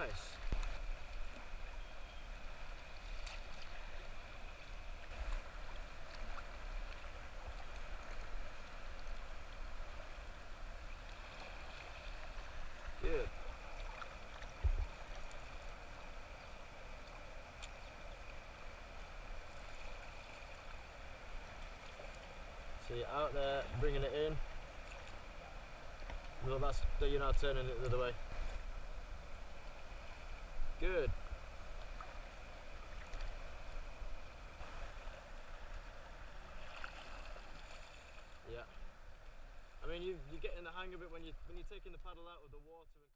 Nice. Good. So you're out there, bringing it in. Well, that's you're now turning it the other way. Good. Yeah. I mean, you, you're getting the hang of it when you when you're taking the paddle out of the water.